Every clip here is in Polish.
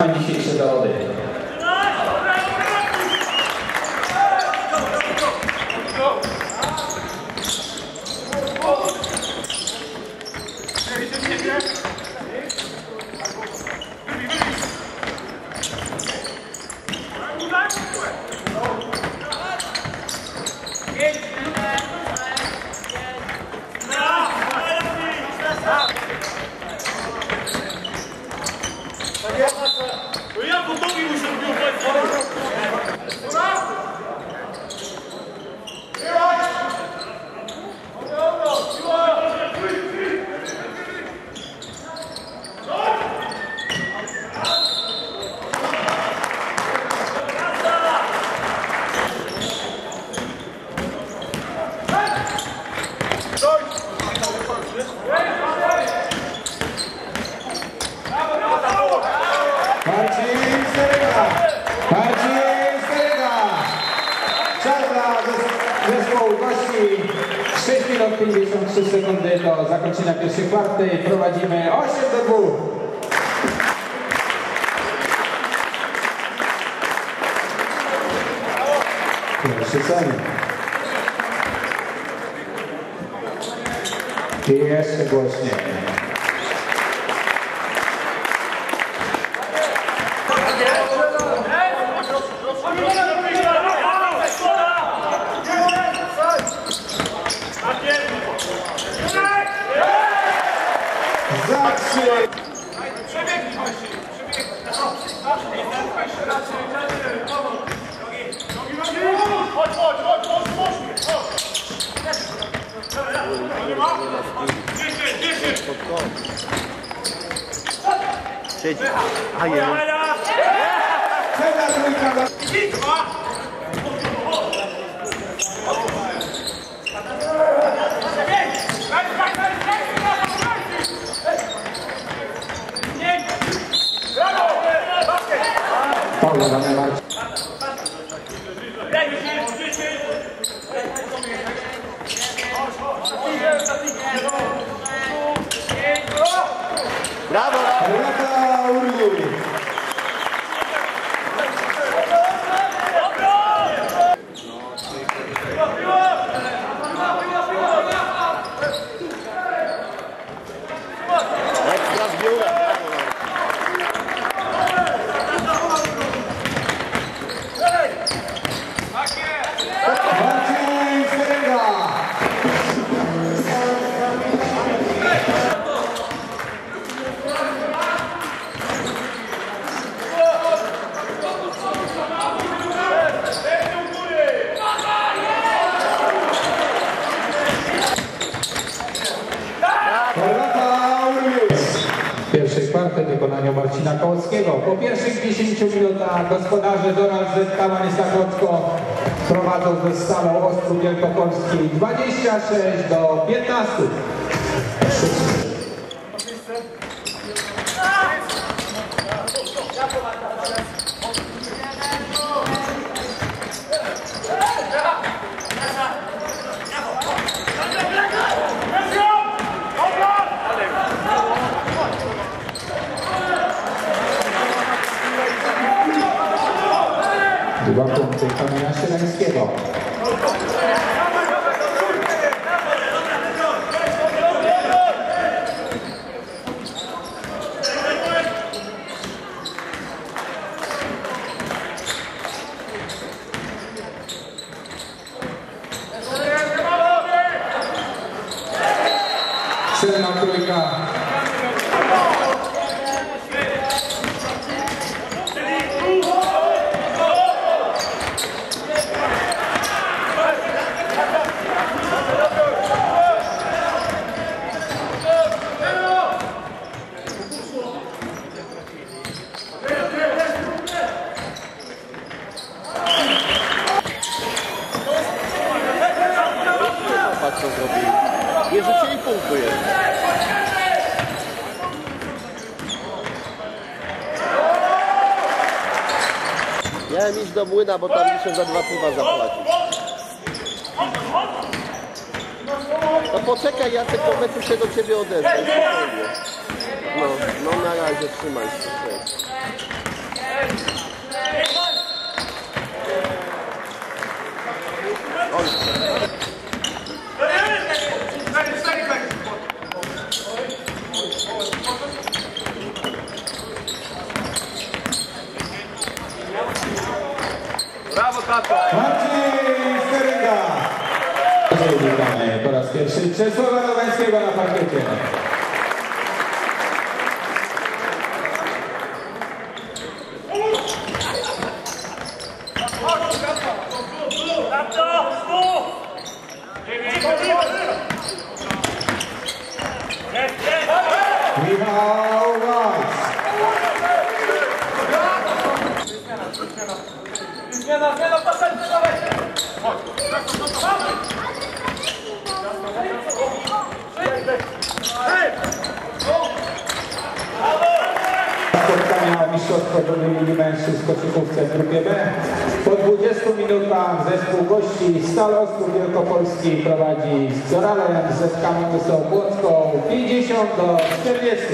na dzisiejsze zawody. Ja gotowi muszę być. Marcin Sterega! Marcin Sterega! Zes- zespołu gości 6 minut 53 sekundy do zakończenia pierwszej kwarty. Prowadzimy 8 do 2. Pierwszy cel. I jeszcze głośniej. Siedzi. A dla... Paula damy Marcin. Po pierwszych 10 minutach gospodarze Donald Z. Kamań Zakocko prowadzą ze Stalą Ostrów Wielkopolskiej 26 do 15. Dwa punkty Kamienia Sielańskiego. Miałem iść do młyna, bo tam muszę za dwa piwa zapłacić. No poczekaj Jacek, po meczu się do ciebie odezwę. No, no na razie trzymaj się. Brawo, Czesława Nowańskiego na parkiecie. Michał Wajs. Zmiana, zmiana, zmiana, pasażer, dawajcie! Chodź, chodź! Spotkania o mistrzostwo drugiej ligi mężczyzn w koszykówce w grupie B. Po 20 minutach zespół gości Stal Wielkopolski prowadzi z Zoralem z Kamionusą Płocką 50 do 40.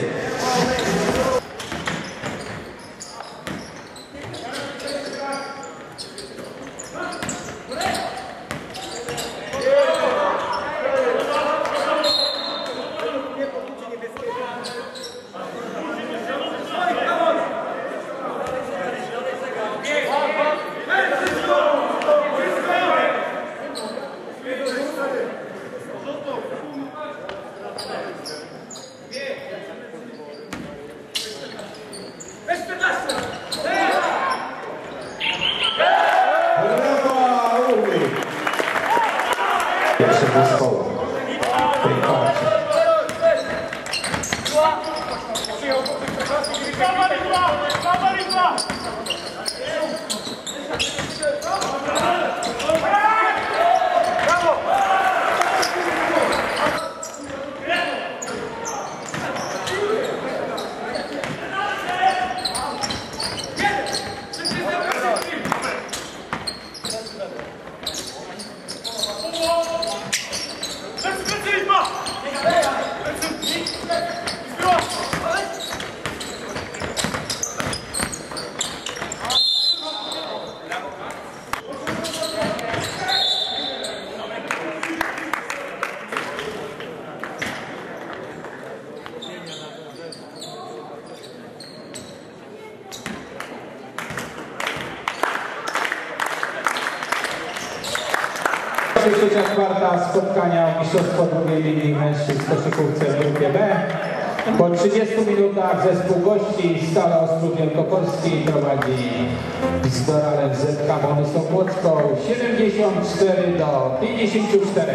Trzecia kwarta spotkania o mistrzostwo drugiej ligi mężczyzn w koszykówce w grupie B. Po 30 minutach zespół gości Stale Ostrów Wielkopolski prowadzi z Doralem ZK Bonusą Płocką 74 do 54.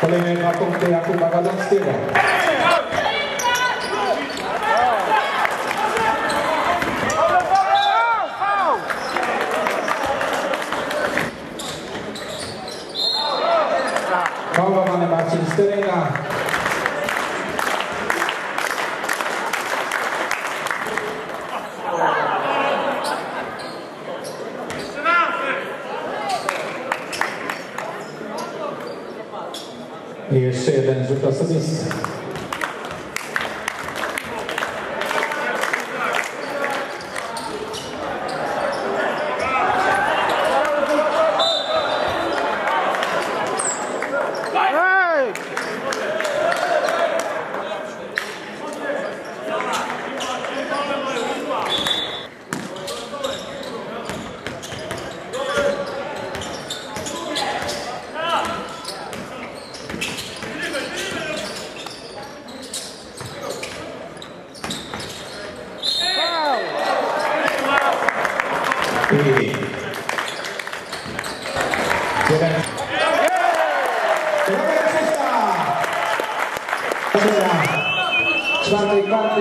Kolejny na punkty Jakuba Gadowskiego. Faulowany Marcin Styryna. I jeszcze jeden rzut osobisty.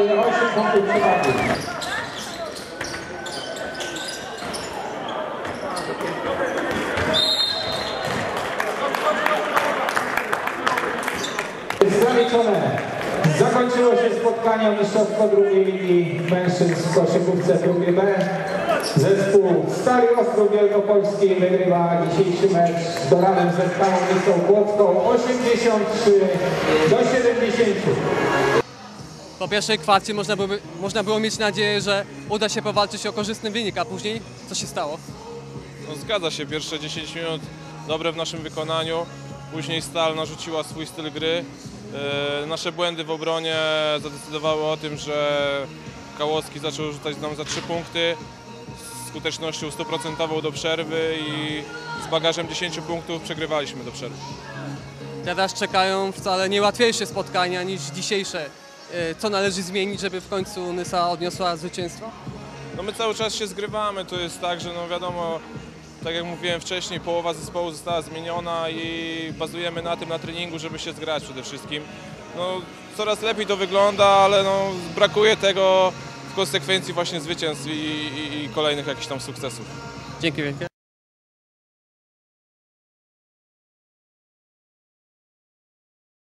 daje 8 punktów przewagi. Zaliczone. Zakończyło się spotkanie o mistrzostwo drugiej ligi mężczyzn w koszykówce drugie B. Zespół Stary Ostrów Wielkopolski wygrywa dzisiejszy mecz z Doranem Zestawą Wisłą Kłodzką 83 do 70. Po pierwszej kwarcie można, byłoby, można było mieć nadzieję, że uda się powalczyć o korzystny wynik, a później co się stało? No, zgadza się, pierwsze 10 minut dobre w naszym wykonaniu, później Stal narzuciła swój styl gry. E, Nasze błędy w obronie zadecydowały o tym, że Kałoski zaczął rzucać nam za 3 punkty skutecznością stuprocentową do przerwy i z bagażem 10 punktów przegrywaliśmy do przerwy. Teraz czekają wcale nie łatwiejsze spotkania niż dzisiejsze. E, Co należy zmienić, żeby w końcu Nysa odniosła zwycięstwo? No my cały czas się zgrywamy, to jest tak, że no wiadomo, tak jak mówiłem wcześniej, połowa zespołu została zmieniona i bazujemy na tym, na treningu, żeby się zgrać przede wszystkim. No, coraz lepiej to wygląda, ale no, brakuje tego w konsekwencji właśnie zwycięstw i, i, i kolejnych jakichś tam sukcesów. Dzięki wielkie.